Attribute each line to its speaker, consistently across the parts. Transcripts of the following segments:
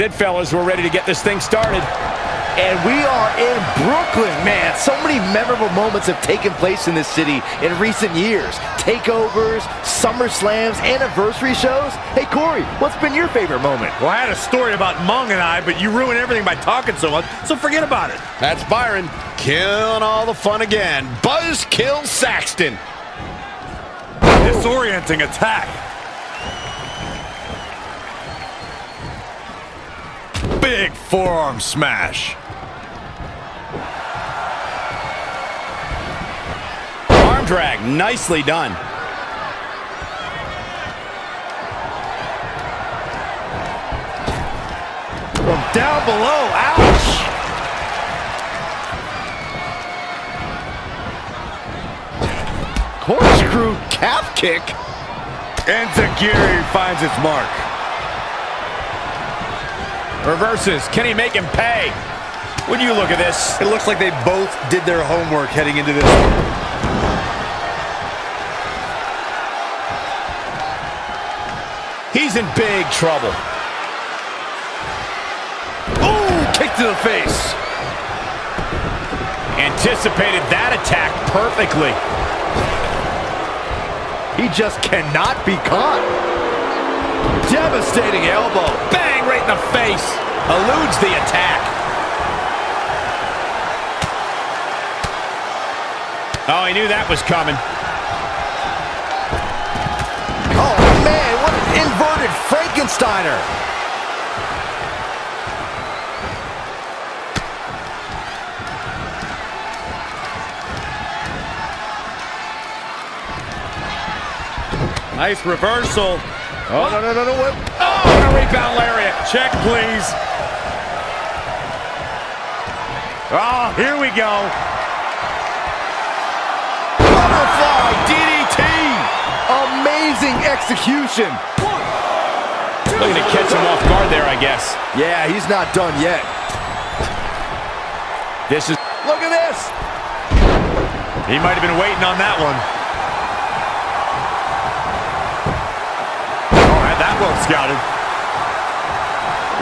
Speaker 1: it, fellas. We're ready to get this thing started.
Speaker 2: And we are in Brooklyn, man. So many memorable moments have taken place in this city in recent years. Takeovers, Summer Slams, anniversary shows. Hey, Corey, what's been your favorite moment?
Speaker 3: Well, I had a story about Mung and I, but you ruin everything by talking so much, so forget about it.
Speaker 4: That's Byron, killing all the fun again. Buzzkill Saxton.
Speaker 3: Disorienting attack. Big forearm smash.
Speaker 1: Arm drag, nicely done.
Speaker 2: From down below, ouch! Corkscrew calf kick.
Speaker 3: And Enziguri finds its mark.
Speaker 1: Reverses. Can he make him pay? When you look at this,
Speaker 3: It looks like they both did their homework heading into this.
Speaker 1: he's in big trouble.
Speaker 2: Ooh, kick to the face.
Speaker 1: Anticipated that attack perfectly.
Speaker 2: He just cannot be caught. Devastating elbow.
Speaker 1: Bang right in the face. Eludes the attack. Oh, he knew that was coming.
Speaker 2: Oh, man, what an inverted Frankensteiner.
Speaker 3: Nice reversal.
Speaker 2: Oh, no, no, no, no. Oh, what?
Speaker 1: Oh, and a rebound lariat.
Speaker 3: Check, please. Oh, here we go.
Speaker 2: Butterfly DDT. Amazing execution.
Speaker 1: Looking to catch him off guard there, I guess.
Speaker 2: Yeah, he's not done yet.
Speaker 1: This is...
Speaker 2: Look at this.
Speaker 3: He might have been waiting on that one. Scouted.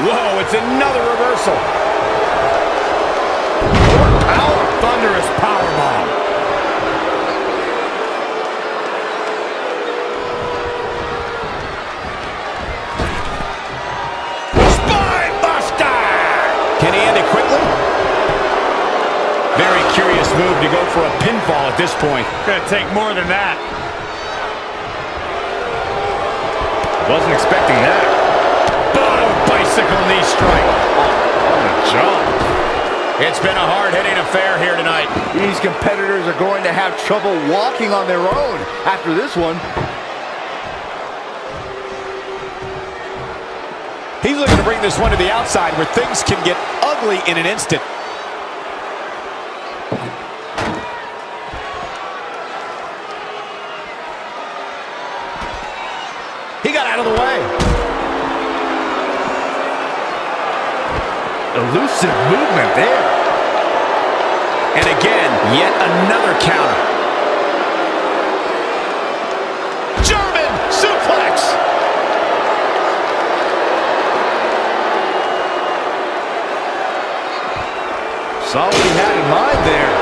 Speaker 1: Whoa, it's another reversal.
Speaker 3: More power. Thunderous power bomb.
Speaker 1: Can he end it quickly? Very curious move to go for a pinfall at this point.
Speaker 3: Gonna take more than that.
Speaker 1: Wasn't expecting that. Boom! Bicycle knee strike. What a jump. It's been a hard-hitting affair here tonight.
Speaker 2: These competitors are going to have trouble walking on their own after this one.
Speaker 1: He's looking to bring this one to the outside where things can get ugly in an instant.
Speaker 2: Elusive movement there.
Speaker 1: And again, yet another counter. German suplex.
Speaker 2: Saw what he had in mind there.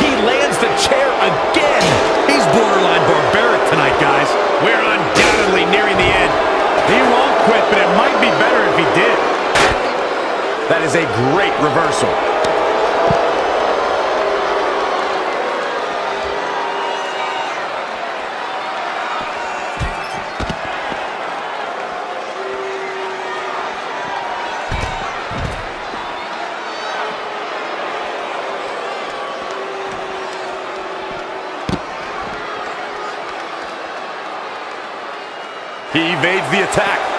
Speaker 1: He lands the chair again.
Speaker 3: He's borderline barbaric tonight, guys.
Speaker 1: We're undoubtedly nearing the end.
Speaker 3: He won't quit, but it might be better if he did.
Speaker 1: That is a great reversal.
Speaker 3: He evades the attack.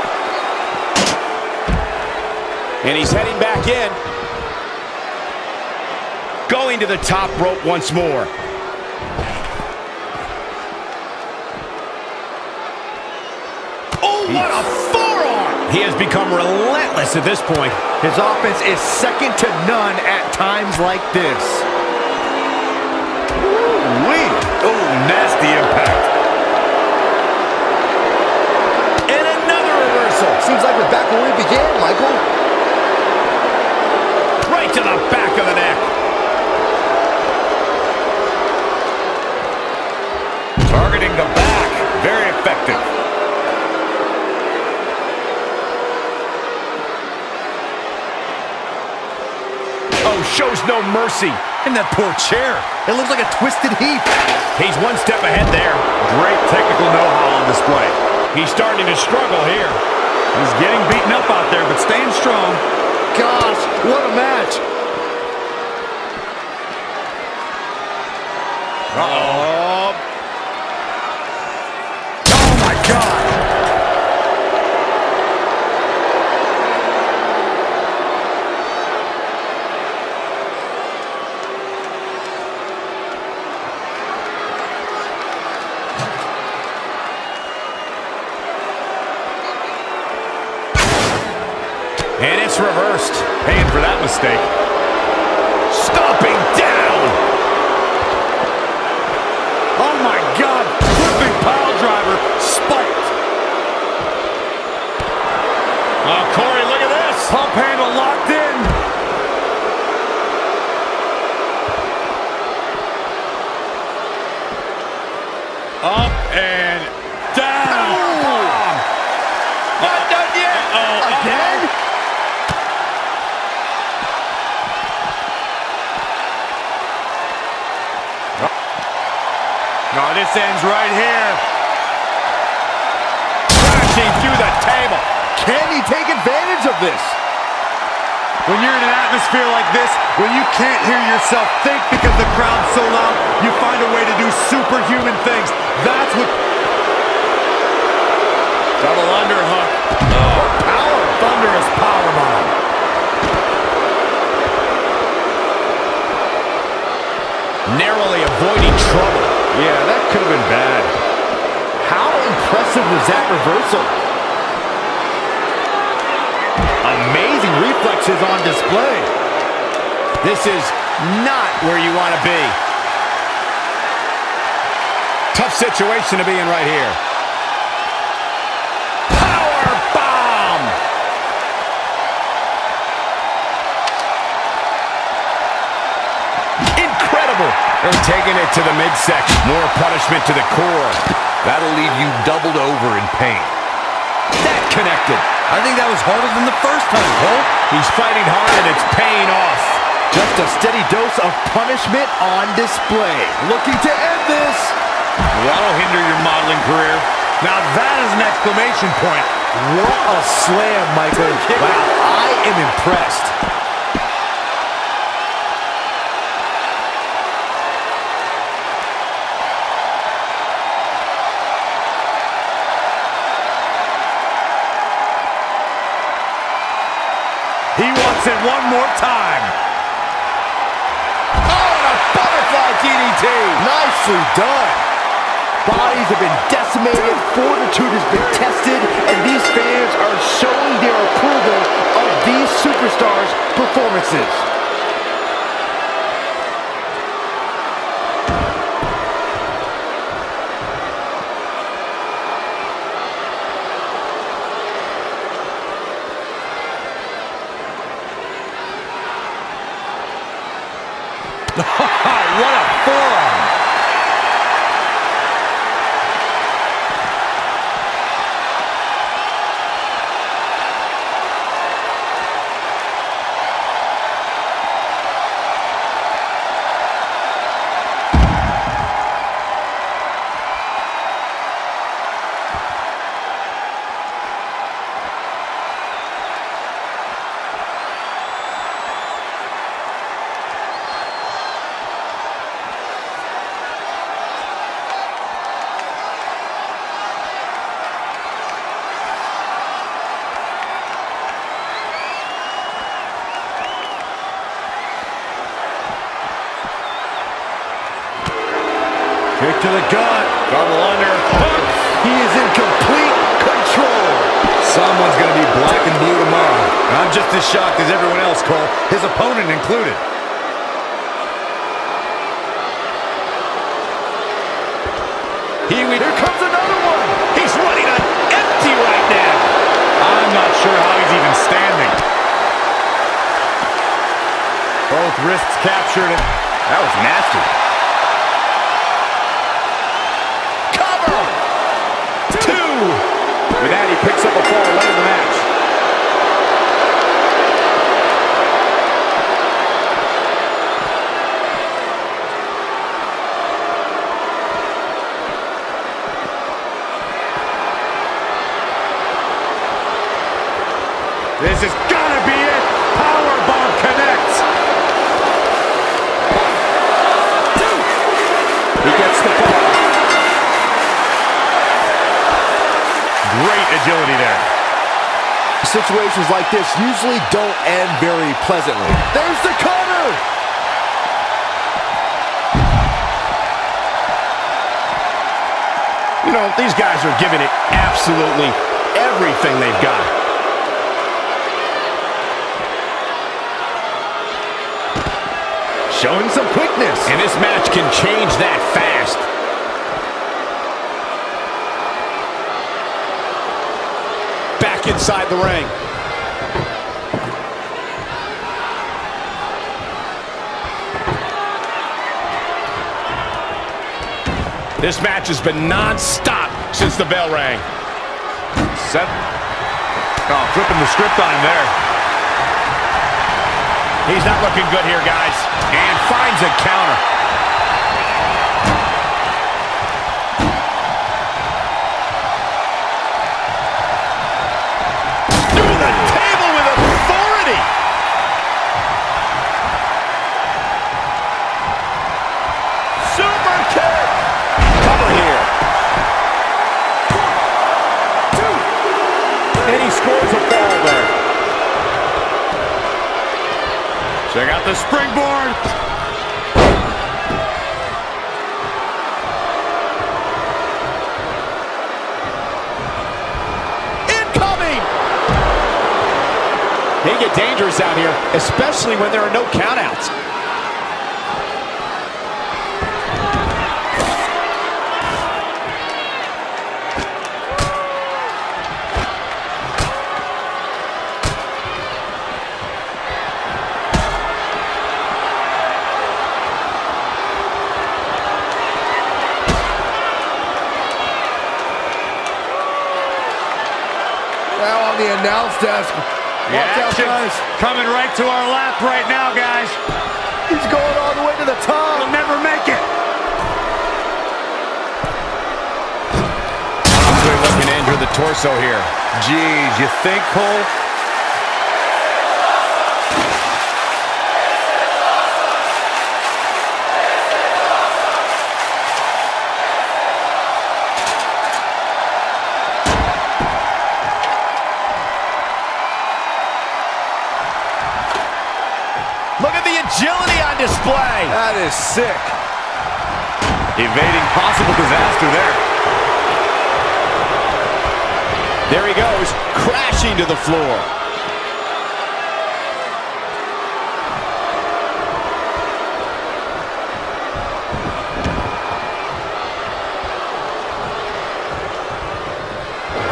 Speaker 1: And he's heading back in. Going to the top rope once more. Oh, what a forearm! He has become relentless at this point.
Speaker 2: His offense is second to none at times like this.
Speaker 3: Wee. Oh, nasty impact.
Speaker 1: And another reversal.
Speaker 2: Seems like with
Speaker 1: to the back of the neck. Targeting the back. Very effective. Oh, shows no mercy.
Speaker 3: In that poor chair. It looks like a twisted heap.
Speaker 1: He's one step ahead there.
Speaker 3: Great technical know-how on display.
Speaker 1: He's starting to struggle here.
Speaker 3: He's getting beaten up out there, but staying strong.
Speaker 2: Gosh, what a match.
Speaker 1: Uh-oh.
Speaker 3: Oh, my God.
Speaker 1: And it's reversed. Paying for that mistake.
Speaker 3: No, this ends right here.
Speaker 1: Crashing through the table.
Speaker 2: Can he take advantage of this?
Speaker 3: When you're in an atmosphere like this, when you can't hear yourself think because the crowd's so loud, you find a way to do superhuman things. That's what...
Speaker 1: Double underhook.
Speaker 3: Oh, power. Thunderous powerbomb.
Speaker 1: Narrowly avoiding trouble.
Speaker 2: Yeah, that could have been bad. How impressive was that reversal? Amazing reflexes on display.
Speaker 1: This is not where you want to be. Tough situation to be in right here. Taking it to the midsection. More punishment to the core. That'll leave you doubled over in pain. That connected.
Speaker 3: I think that was harder than the first time, Cole.
Speaker 1: He's fighting hard and it's paying off.
Speaker 2: Just a steady dose of punishment on display. Looking to end this.
Speaker 3: That'll hinder your modeling career. Now that is an exclamation point.
Speaker 2: What a slam, Michael. Wow, I am impressed.
Speaker 3: It one more time.
Speaker 2: Oh, and a butterfly DDT. Nicely done. Bodies have been decimated, fortitude has been tested, and these fans are showing their approval of these superstars' performances.
Speaker 3: To the gut.
Speaker 1: Double under.
Speaker 2: He is in complete control.
Speaker 3: Someone's going to be black and blue tomorrow. I'm just as shocked as everyone else, Cole, his opponent included.
Speaker 2: He, we here comes another one.
Speaker 1: He's running on empty right now.
Speaker 3: I'm not sure how he's even standing. Both wrists captured. And
Speaker 2: that was nasty. Situations like this usually don't end very pleasantly. There's the cutter!
Speaker 1: You know, these guys are giving it absolutely everything they've got.
Speaker 2: Showing some quickness.
Speaker 1: And this match can change that fast.
Speaker 4: Back inside the ring.
Speaker 1: This match has been non-stop since the bell rang.
Speaker 3: Oh, flipping the script on him there.
Speaker 1: He's not looking good here, guys. And finds a counter.
Speaker 3: Springboard.
Speaker 1: Incoming.
Speaker 4: They get dangerous out here, especially when there are no countouts.
Speaker 2: Announce desk.
Speaker 3: The
Speaker 2: Watch out, guys.
Speaker 3: coming right to our lap right now, guys.
Speaker 2: He's going all the way to the top.
Speaker 3: He'll never make it.
Speaker 1: Possibly looking to injure the torso here.
Speaker 3: Geez, you think, Cole?
Speaker 1: The agility on display.
Speaker 2: That is sick.
Speaker 3: Evading possible disaster there.
Speaker 4: There he goes, crashing to the floor.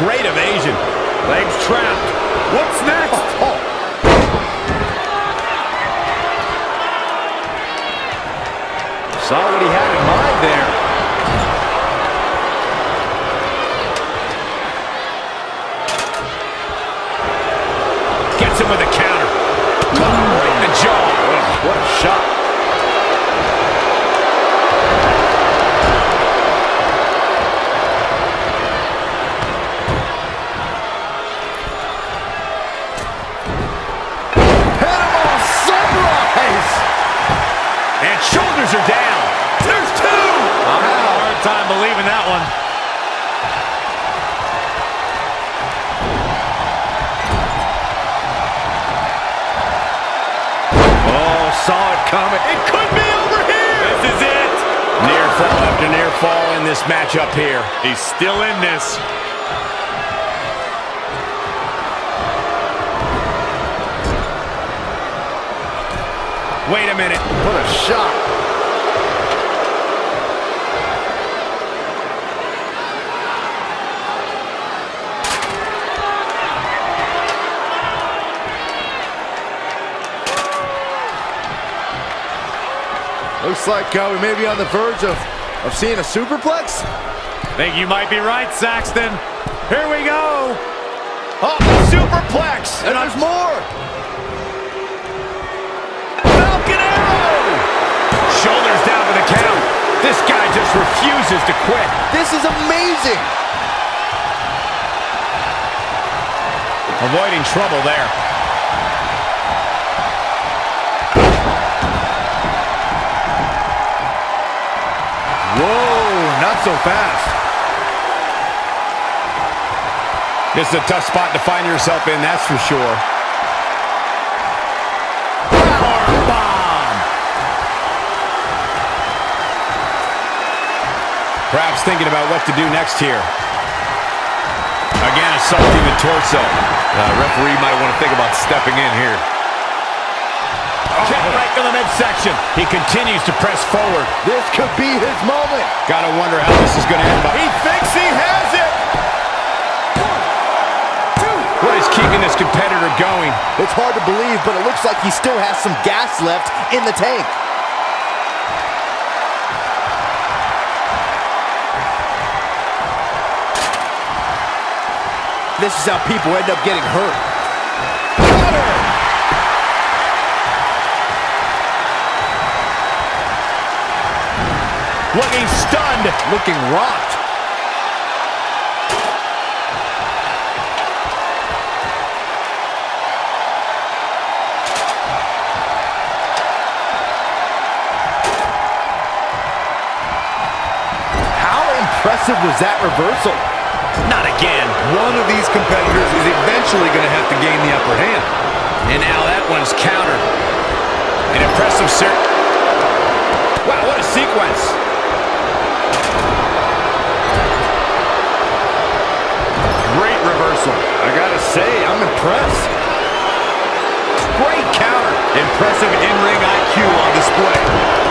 Speaker 1: Great evasion. Legs trapped.
Speaker 3: What's next?
Speaker 2: Saw what he had
Speaker 3: He's still in this.
Speaker 1: Wait a minute.
Speaker 2: What a shot. Looks like uh, we may be on the verge of, of seeing a superplex.
Speaker 3: Think you might be right, Saxton. Here we go.
Speaker 1: Oh, superplex.
Speaker 2: And there's more.
Speaker 1: Falcon arrow. Shoulders down for the count. This guy just refuses to quit.
Speaker 2: This is amazing.
Speaker 1: Avoiding trouble there.
Speaker 2: Whoa, not so fast.
Speaker 1: This is a tough spot to find yourself in, that's for sure. Power bomb. Perhaps thinking about what to do next here. Again, assaulting the torso.
Speaker 3: Uh, referee might want to think about stepping in here.
Speaker 1: Kick right to the midsection. He continues to press forward.
Speaker 2: This could be his moment.
Speaker 1: Gotta wonder how this is gonna end. But
Speaker 4: He thinks he has
Speaker 1: keeping this competitor going?
Speaker 2: It's hard to believe, but it looks like he still has some gas left in the tank. This is how people end up getting hurt.
Speaker 1: Looking stunned.
Speaker 2: Looking rocked. Impressive was that reversal?
Speaker 1: Not again.
Speaker 3: One of these competitors is eventually going to have to gain the upper hand.
Speaker 1: And now that one's countered. An impressive ser Wow, what a sequence.
Speaker 3: Great reversal. I got to say, I'm impressed.
Speaker 1: Great counter.
Speaker 3: Impressive in-ring IQ on display.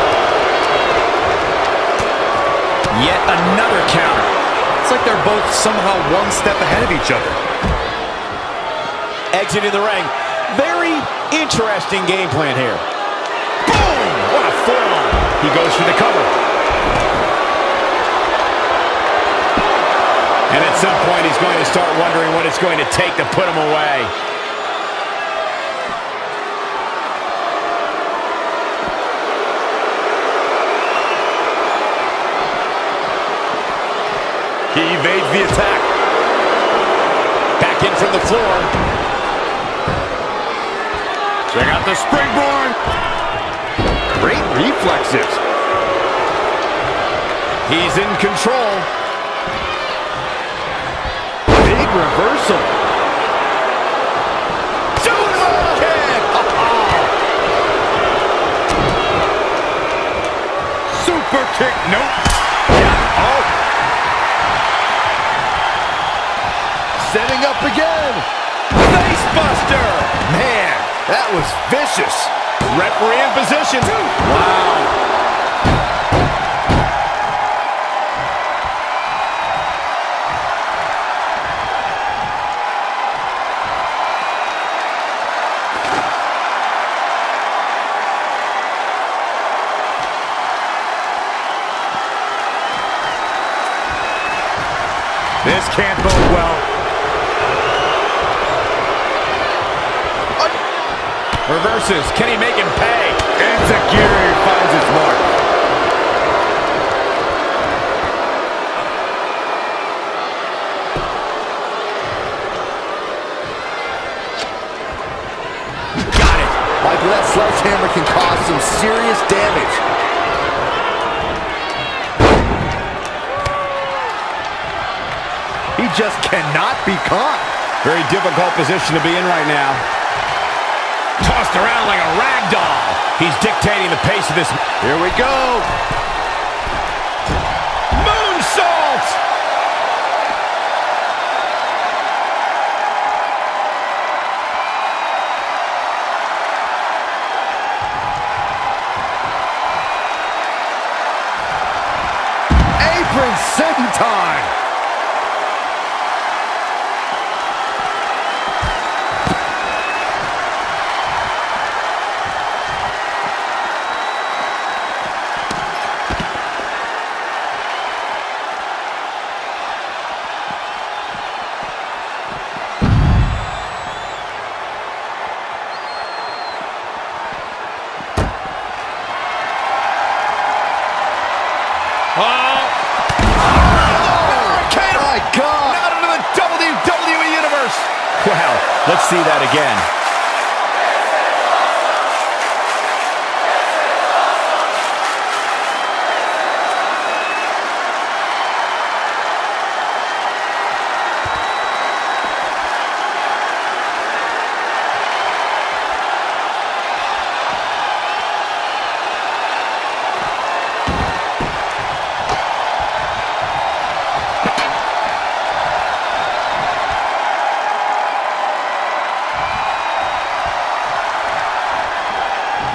Speaker 1: Yet another counter.
Speaker 3: It's like they're both somehow one step ahead of each other.
Speaker 1: Exiting the ring. Very interesting game plan here. Boom! What a forearm. He goes for the cover. And at some point, he's going to start wondering what it's going to take to put him away.
Speaker 3: He evades the attack.
Speaker 1: Back in from the floor.
Speaker 3: Check out the springboard.
Speaker 2: Great reflexes.
Speaker 1: He's in control.
Speaker 2: Big reversal.
Speaker 1: Kick!
Speaker 3: Super kick. Nope.
Speaker 2: Setting up again.
Speaker 1: Face buster!
Speaker 2: Man, that was vicious.
Speaker 1: Referee in position. Wow.
Speaker 3: This can't bode well.
Speaker 1: Reverses. Can he make him pay?
Speaker 3: Enziguri finds its mark.
Speaker 1: Got it.
Speaker 2: Michael, that sledgehammer can cause some serious damage. He just cannot be caught.
Speaker 1: Very difficult position to be in right now. Tossed around like a rag doll. He's dictating the pace of this.
Speaker 2: Here we go.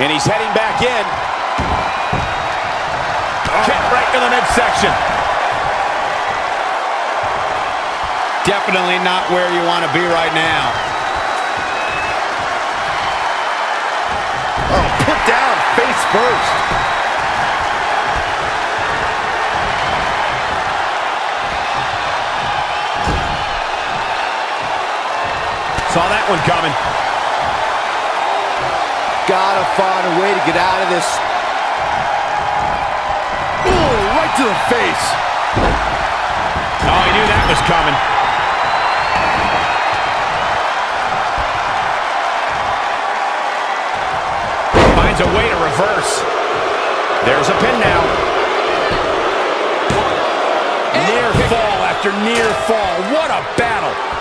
Speaker 1: And he's heading back in. Kick right to the midsection.
Speaker 4: Definitely not where you want to be right now.
Speaker 2: Oh, put down face first.
Speaker 1: Saw that one coming.
Speaker 2: Gotta find a way to get out of this. Ooh, right to the face.
Speaker 1: Oh, he knew that was coming. Finds a way to reverse. There's a pin now. Near fall after near fall. What a battle.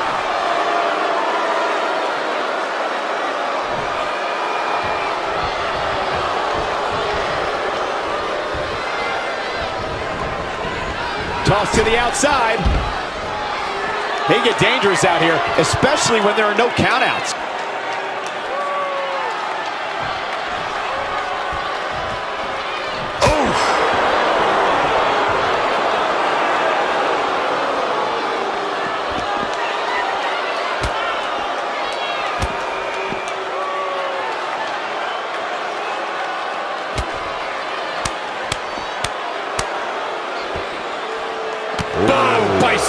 Speaker 1: Toss to the outside. They get dangerous out here, especially when there are no countouts.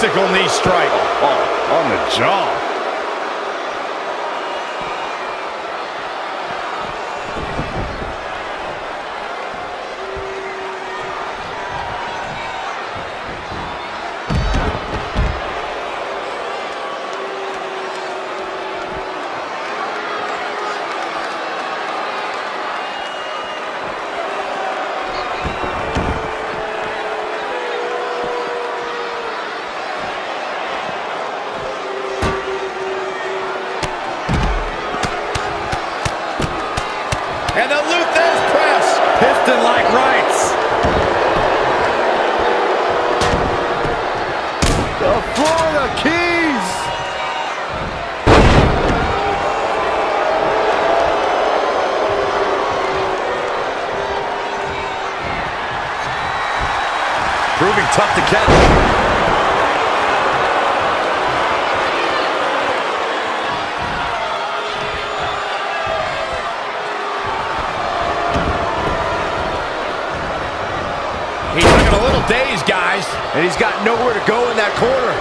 Speaker 1: Bicycle knee strike.
Speaker 2: Oh, on the jaw.
Speaker 1: The
Speaker 2: Florida Keys.
Speaker 3: Proving tough to catch.
Speaker 2: And he's got nowhere to go in that corner.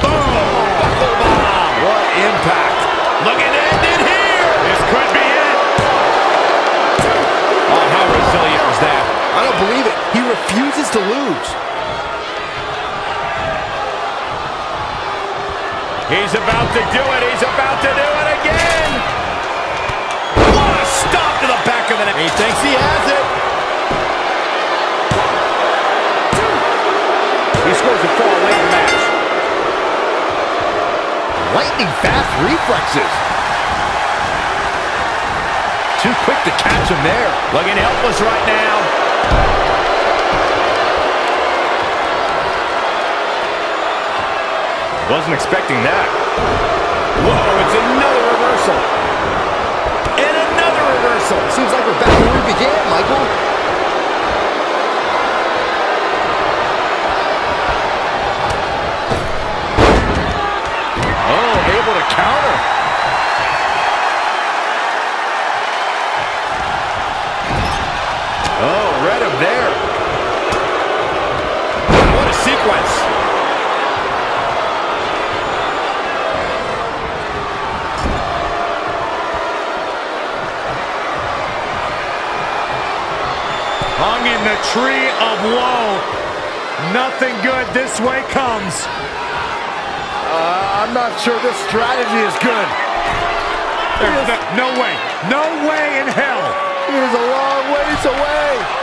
Speaker 1: Buckle bomb.
Speaker 2: What impact.
Speaker 1: Looking to end it here. This could be it. Oh, how resilient was that?
Speaker 2: I don't believe it. He refuses to lose.
Speaker 1: He's about to do it. He's about to do it again. Thinks he has it.
Speaker 2: He scores a fall late in the match. Lightning fast reflexes. Too quick to catch him there.
Speaker 1: Looking helpless right now. Wasn't expecting that. Whoa, it's another reversal.
Speaker 2: Michael.
Speaker 1: Oh, able to counter. Oh, read him there.
Speaker 3: Hung in the tree of woe. Nothing good this way comes.
Speaker 2: Uh, I'm not sure this strategy is good.
Speaker 3: There's no, no way. No way in hell.
Speaker 2: He is a long ways away.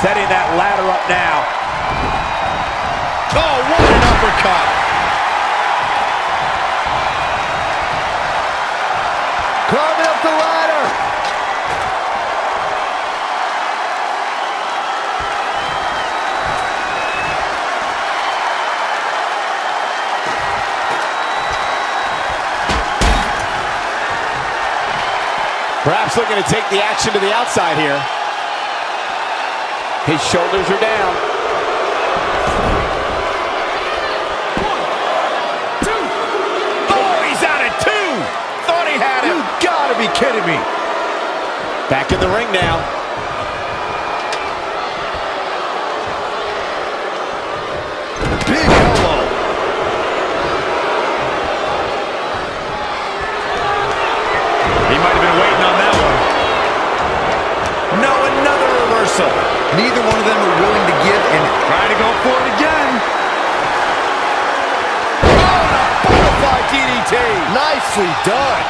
Speaker 1: Setting that ladder up now.
Speaker 4: Oh, what an uppercut.
Speaker 2: Climbing up the ladder.
Speaker 1: Perhaps looking to take the action to the outside here. His shoulders are down.
Speaker 4: Oh, he's out at two. Thought he had
Speaker 2: You gotta be kidding me.
Speaker 1: Back in the ring now.
Speaker 2: Nicely done.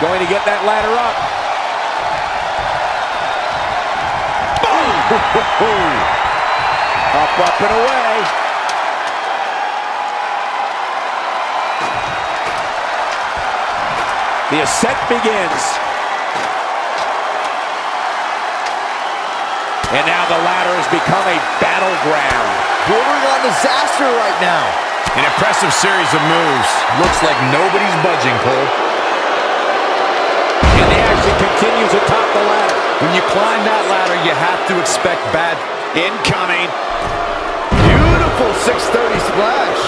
Speaker 1: Going to get that ladder up. Up, up, and away. The ascent begins. And now the ladder has become a battleground.
Speaker 2: Bordering on disaster right now.
Speaker 4: An impressive series of moves. Looks like nobody's budging, Cole.
Speaker 1: And the action continues atop the ladder.
Speaker 3: When you climb that ladder, you have to expect bad.
Speaker 4: Incoming.
Speaker 2: Beautiful 630 splash.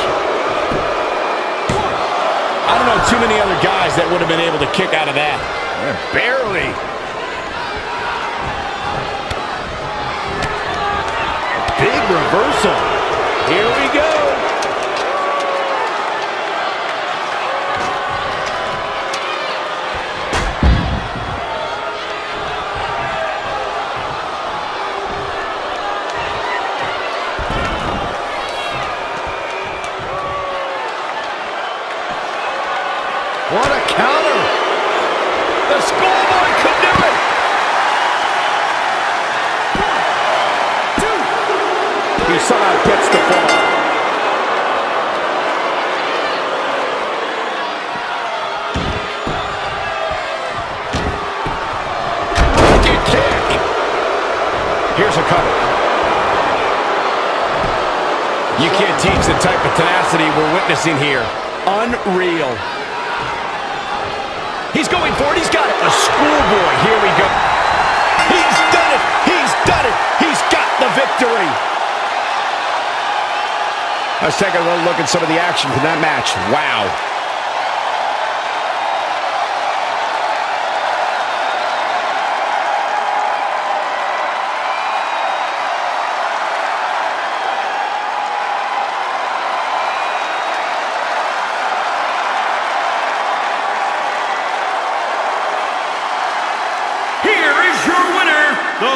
Speaker 1: I don't know too many other guys that would have been able to kick out of that.
Speaker 4: Barely.
Speaker 2: Reversal.
Speaker 4: Let's take a little look at some of the action from that match. Wow.
Speaker 5: Here is your winner, the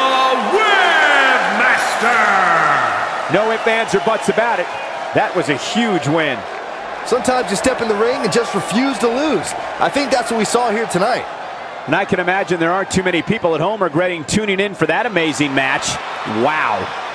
Speaker 5: Webmaster.
Speaker 1: No ifs, ands, or buts about it. That was a huge win.
Speaker 2: Sometimes you step in the ring and just refuse to lose. I think that's what we saw here tonight.
Speaker 1: And I can imagine there aren't too many people at home regretting tuning in for that amazing match. Wow.